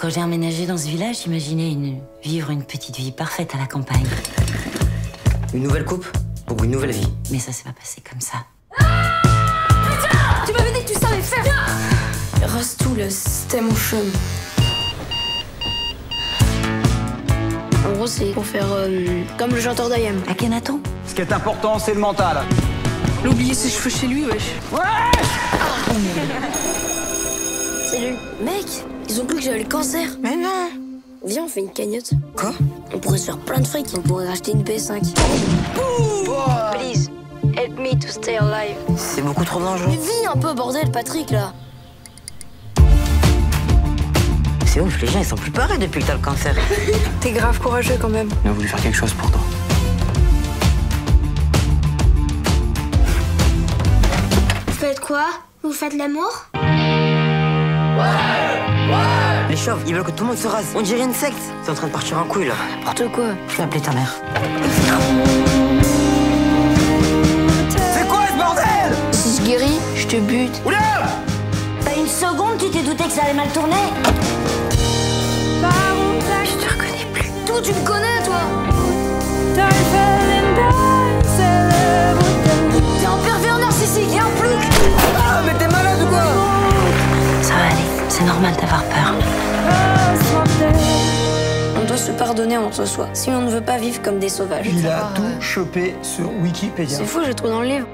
Quand j'ai emménagé dans ce village, j'imaginais une... vivre une petite vie parfaite à la campagne. Une nouvelle coupe pour une nouvelle vie. Mais ça s'est pas passé comme ça. Tu m'avais dit que tu savais faire là, c'était mon chum. En gros, c'est pour faire euh, comme le chanteur d'Ayam. Akhenaton Ce qui est important, c'est le mental. Il a oublié ses cheveux chez lui, wesh. Salut. Mec, ils ont cru que j'avais le cancer. Mais non Viens, on fait une cagnotte. Quoi? On pourrait se faire plein de fric. On pourrait racheter une PS5. Please, help me to stay alive. C'est beaucoup trop dangereux. Mais vis un peu, bordel, Patrick, là. C'est ouf, les gens ils sont plus pareils depuis que t'as le cancer. T'es grave courageux quand même. On a voulu faire quelque chose pour toi. Vous faites quoi? Vous faites l'amour? Les chauves, ils veulent que tout le monde se rase. On dirait une secte. C'est en train de partir en couille là. N'importe quoi. Je vais appeler ta mère. C'est quoi ce bordel? Si je guéris, je te bute. Oula T'as une seconde, tu t'es douté que ça allait mal tourner Je te reconnais plus. Tout, tu me connais, toi c'est normal d'avoir peur. On doit se pardonner entre soi, si on ne veut pas vivre comme des sauvages. Il a tout chopé sur Wikipédia. C'est fou, j'ai trouvé dans le livre.